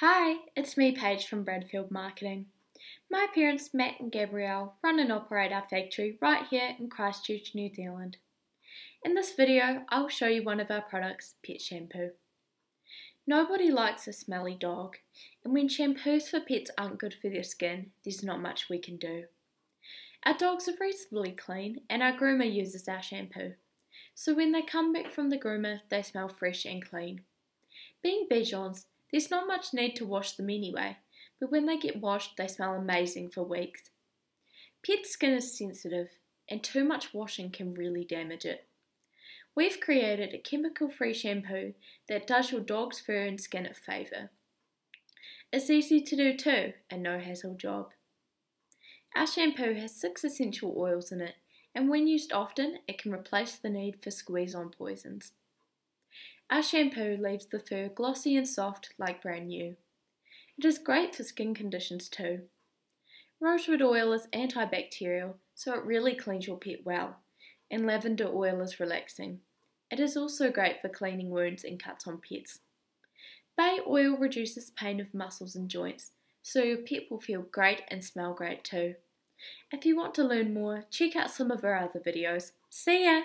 Hi, it's me, Paige from Bradfield Marketing. My parents, Matt and Gabrielle, run and operate our factory right here in Christchurch, New Zealand. In this video, I'll show you one of our products, Pet Shampoo. Nobody likes a smelly dog, and when shampoos for pets aren't good for their skin, there's not much we can do. Our dogs are reasonably clean, and our groomer uses our shampoo, so when they come back from the groomer, they smell fresh and clean. Being Bichons, there's not much need to wash them anyway, but when they get washed, they smell amazing for weeks. Pet skin is sensitive, and too much washing can really damage it. We've created a chemical free shampoo that does your dog's fur and skin a favour. It's easy to do too, a no hassle job. Our shampoo has six essential oils in it, and when used often, it can replace the need for squeeze on poisons. Our shampoo leaves the fur glossy and soft like brand new. It is great for skin conditions too. Rosewood oil is antibacterial, so it really cleans your pet well, and lavender oil is relaxing. It is also great for cleaning wounds and cuts on pets. Bay oil reduces pain of muscles and joints, so your pet will feel great and smell great too. If you want to learn more, check out some of our other videos. See ya!